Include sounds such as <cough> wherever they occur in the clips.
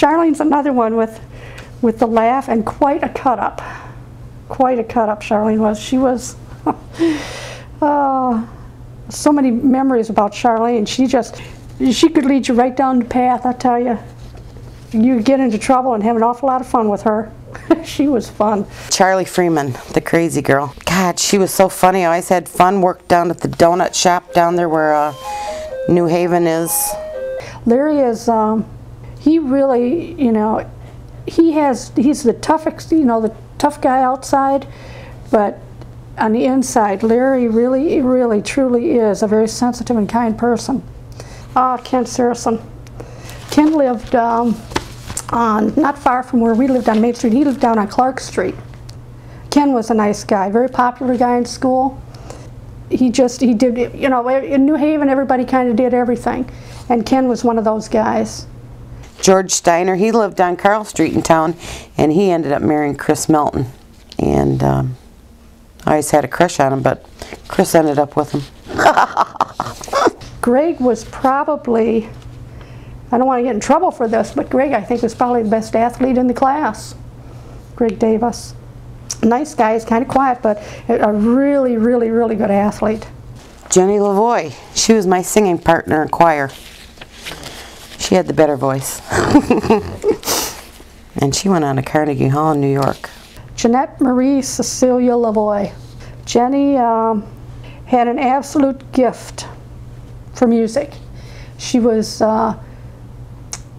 Charlene's another one with, with the laugh and quite a cut up. Quite a cut up, Charlene was. She was, <laughs> uh, so many memories about Charlene. She just, she could lead you right down the path, I tell you. You get into trouble and have an awful lot of fun with her. <laughs> she was fun. Charlie Freeman, the crazy girl. God, she was so funny. I always had fun. Worked down at the donut shop down there where uh, New Haven is. Larry is, um, he really, you know, he has, he's the toughest, you know, the tough guy outside, but on the inside, Larry really, really, truly is a very sensitive and kind person. Ah, Ken Saracen. Ken lived um, on, not far from where we lived on Main Street. He lived down on Clark Street. Ken was a nice guy, very popular guy in school. He just, he did, you know, in New Haven, everybody kind of did everything. And Ken was one of those guys. George Steiner, he lived on Carl Street in town, and he ended up marrying Chris Melton. And um, I always had a crush on him, but Chris ended up with him. <laughs> Greg was probably, I don't want to get in trouble for this, but Greg I think was probably the best athlete in the class. Greg Davis. Nice guy, he's kind of quiet, but a really, really, really good athlete. Jenny Lavoie, she was my singing partner in choir. She had the better voice. <laughs> and she went on to Carnegie Hall in New York. Jeanette Marie Cecilia Lavoie. Jenny um, had an absolute gift for music. She was uh,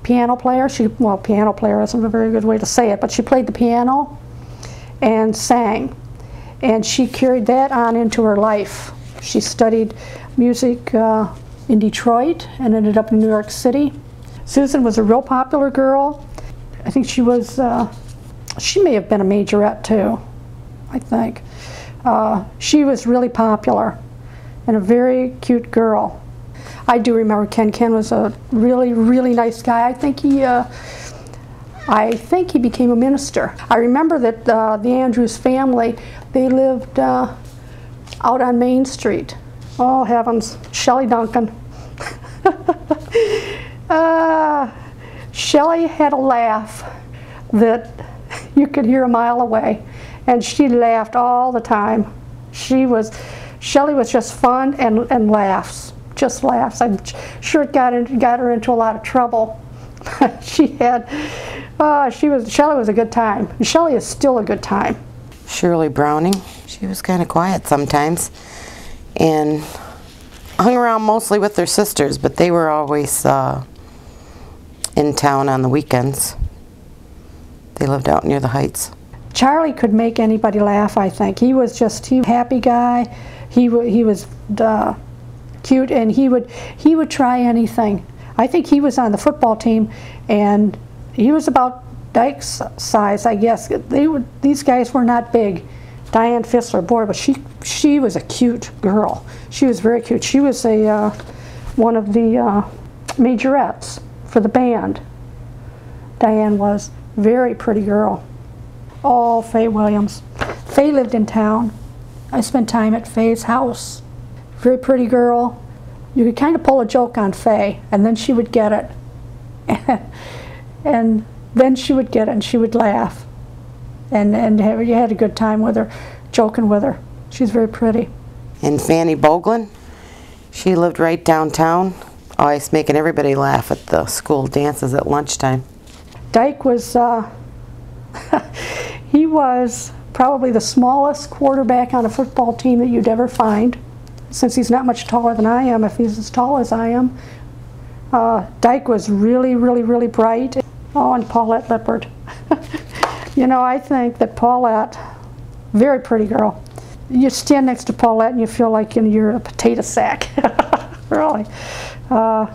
piano player. She well, piano player isn't a very good way to say it, but she played the piano and sang, and she carried that on into her life. She studied music uh, in Detroit and ended up in New York City. Susan was a real popular girl. I think she was. Uh, she may have been a majorette too. I think. Uh, she was really popular and a very cute girl. I do remember Ken. Ken was a really, really nice guy. I think he, uh, I think he became a minister. I remember that uh, the Andrews family, they lived uh, out on Main Street. Oh heavens, Shelley Duncan. <laughs> uh, Shelley had a laugh that you could hear a mile away, and she laughed all the time. She was, Shelley was just fun and, and laughs just laughs. I'm sure it got, in, got her into a lot of trouble. <laughs> she had, uh, she was, Shelley was a good time. Shelley is still a good time. Shirley Browning, she was kind of quiet sometimes and hung around mostly with their sisters, but they were always uh, in town on the weekends. They lived out near the Heights. Charlie could make anybody laugh, I think. He was just, he happy guy. He, he was, uh, cute, and he would he would try anything. I think he was on the football team, and he was about Dyke's size, I guess. They these guys were not big. Diane Fissler, boy, but she she was a cute girl. She was very cute. She was a uh, one of the uh, majorettes for the band. Diane was very pretty girl. All Faye Williams. Faye lived in town. I spent time at Faye's house very pretty girl. You could kind of pull a joke on Faye, and then she would get it. <laughs> and then she would get it, and she would laugh. And, and you had a good time with her, joking with her. She's very pretty. And Fanny Boglin, she lived right downtown, always making everybody laugh at the school dances at lunchtime. Dyke was, uh, <laughs> he was probably the smallest quarterback on a football team that you'd ever find since he's not much taller than I am, if he's as tall as I am. Uh, Dyke was really, really, really bright. Oh, and Paulette Lippard. <laughs> you know, I think that Paulette, very pretty girl. You stand next to Paulette and you feel like you're a potato sack. <laughs> really. Uh,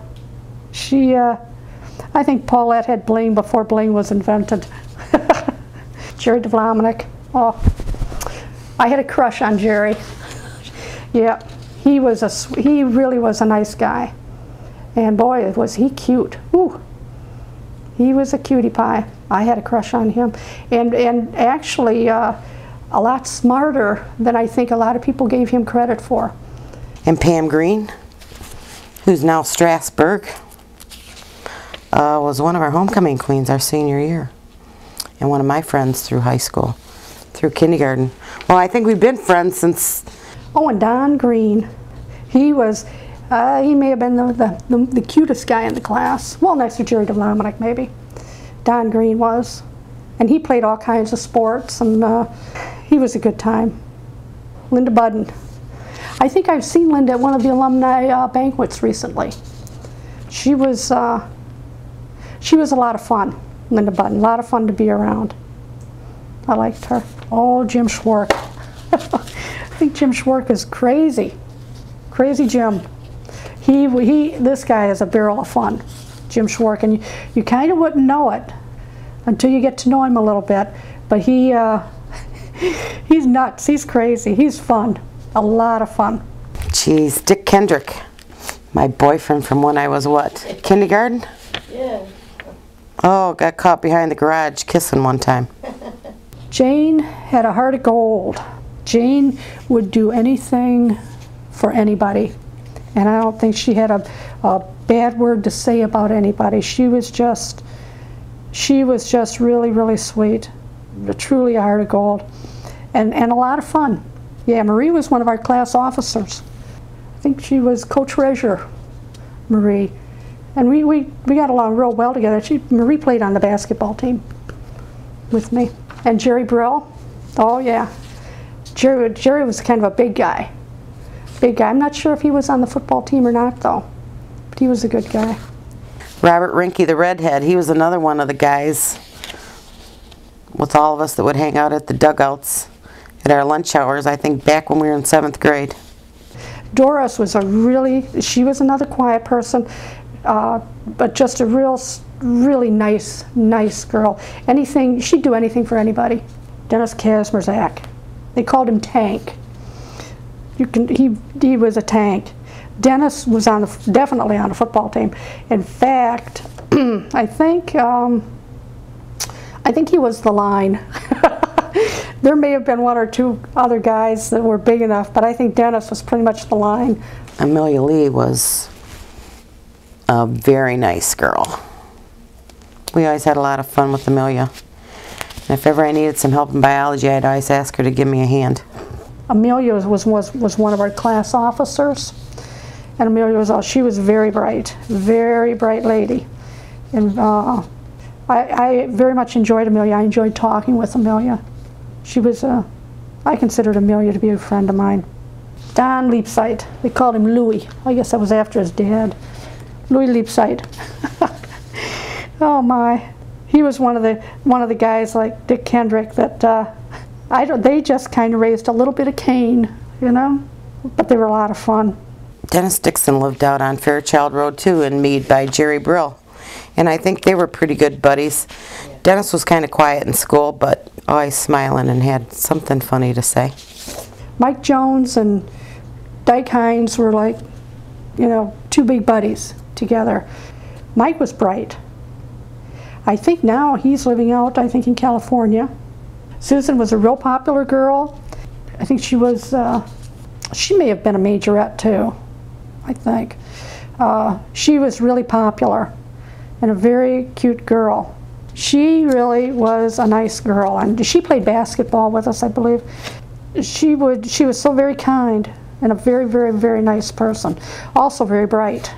she, uh, I think Paulette had bling before bling was invented. <laughs> Jerry DeVlominick. Oh, I had a crush on Jerry. yeah he was a he really was a nice guy, and boy was he cute. Ooh, he was a cutie pie. I had a crush on him, and and actually uh, a lot smarter than I think a lot of people gave him credit for. And Pam Green, who's now Strasburg. uh, was one of our homecoming queens our senior year. And one of my friends through high school, through kindergarten. Well, I think we've been friends since, Oh, and Don Green. He was, uh, he may have been the, the, the, the cutest guy in the class. Well, next to Jerry Dominic, maybe. Don Green was. And he played all kinds of sports, and uh, he was a good time. Linda Budden. I think I've seen Linda at one of the alumni uh, banquets recently. She was, uh, she was a lot of fun, Linda Budden. A lot of fun to be around. I liked her. Oh, Jim Schwark. <laughs> I think Jim Schwark is crazy. Crazy Jim. He, he, this guy is a barrel of fun, Jim Schwark, and you, you kind of wouldn't know it until you get to know him a little bit. But he, uh, <laughs> he's nuts. He's crazy. He's fun. A lot of fun. geez, Dick Kendrick. My boyfriend from when I was what? Kindergarten? Yeah. Oh, got caught behind the garage kissing one time. <laughs> Jane had a heart of gold. Jane would do anything for anybody. And I don't think she had a, a bad word to say about anybody. She was just, she was just really, really sweet. Truly a heart of gold. And, and a lot of fun. Yeah, Marie was one of our class officers. I think she was co-treasurer, Marie. And we, we, we got along real well together. She, Marie played on the basketball team with me. And Jerry Brill. Oh, yeah. Jerry, Jerry was kind of a big guy. Big guy. I'm not sure if he was on the football team or not, though. But he was a good guy. Robert Rinke, the redhead, he was another one of the guys with all of us that would hang out at the dugouts at our lunch hours, I think back when we were in seventh grade. Doris was a really, she was another quiet person, uh, but just a real, really nice, nice girl. Anything, she'd do anything for anybody. Dennis Kazmerzak. They called him Tank. You can, he, he was a tank. Dennis was on the, definitely on the football team. In fact, <clears throat> I think, um, I think he was the line. <laughs> there may have been one or two other guys that were big enough, but I think Dennis was pretty much the line. Amelia Lee was a very nice girl. We always had a lot of fun with Amelia. And if ever I needed some help in biology, I'd always ask her to give me a hand. Amelia was, was, was, one of our class officers. And Amelia was, all she was very bright, very bright lady. And uh, I, I very much enjoyed Amelia. I enjoyed talking with Amelia. She was, uh, I considered Amelia to be a friend of mine. Don Leapsight, they called him Louis. I guess that was after his dad. Louis Leapsight. <laughs> oh my. He was one of the one of the guys like Dick Kendrick that uh, I don't, they just kind of raised a little bit of Cain, you know, but they were a lot of fun. Dennis Dixon lived out on Fairchild Road too in Mead by Jerry Brill. And I think they were pretty good buddies. Dennis was kind of quiet in school, but always smiling and had something funny to say. Mike Jones and Dyke Hines were like, you know, two big buddies together. Mike was bright. I think now he's living out, I think, in California. Susan was a real popular girl. I think she was, uh, she may have been a majorette too, I think. Uh, she was really popular and a very cute girl. She really was a nice girl, and she played basketball with us, I believe. She would. She was so very kind and a very, very, very nice person. Also very bright.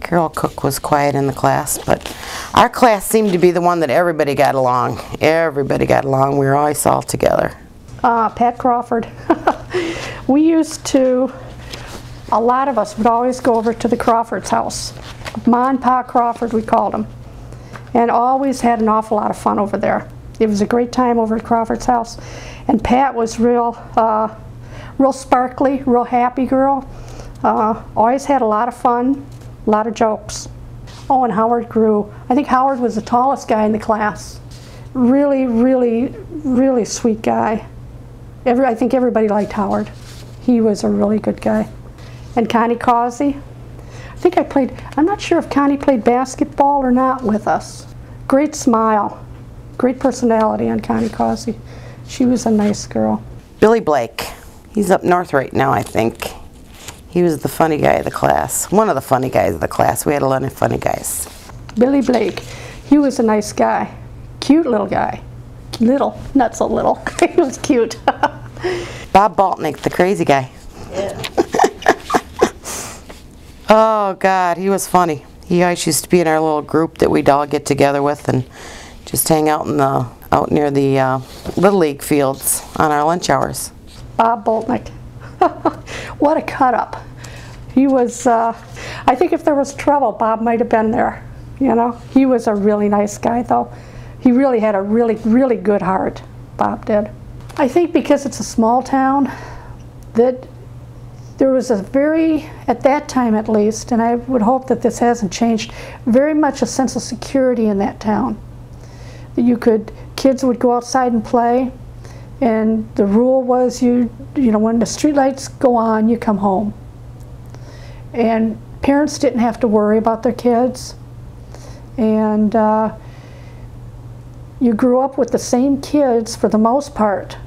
Carol Cook was quiet in the class, but our class seemed to be the one that everybody got along. Everybody got along. We were always all together. Uh, Pat Crawford. <laughs> we used to. A lot of us would always go over to the Crawford's house. Ma and Pa Crawford, we called them, and always had an awful lot of fun over there. It was a great time over at Crawford's house, and Pat was real, uh, real sparkly, real happy girl. Uh, always had a lot of fun, a lot of jokes. Oh, and Howard grew. I think Howard was the tallest guy in the class. Really, really, really sweet guy. Every, I think everybody liked Howard. He was a really good guy. And Connie Causey. I think I played, I'm not sure if Connie played basketball or not with us. Great smile, great personality on Connie Causey. She was a nice girl. Billy Blake. He's up north right now, I think. He was the funny guy of the class. One of the funny guys of the class. We had a lot of funny guys. Billy Blake. He was a nice guy, cute little guy. Little, not so little. <laughs> he was cute. <laughs> Bob Baltnick, the crazy guy. Yeah. Oh God, he was funny. He always used to be in our little group that we'd all get together with and just hang out in the out near the uh, little league fields on our lunch hours. Bob Boltnick. <laughs> what a cut up. He was, uh, I think if there was trouble, Bob might have been there. You know, he was a really nice guy, though. He really had a really, really good heart, Bob did. I think because it's a small town, that there was a very, at that time at least, and I would hope that this hasn't changed, very much a sense of security in that town. That you could, kids would go outside and play, and the rule was you, you know, when the streetlights go on, you come home. And parents didn't have to worry about their kids. And uh, you grew up with the same kids for the most part.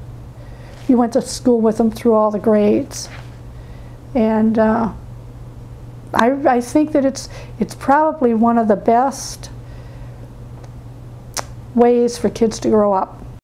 You went to school with them through all the grades. And uh, I, I think that it's, it's probably one of the best ways for kids to grow up.